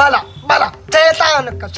bala bala sai ta ka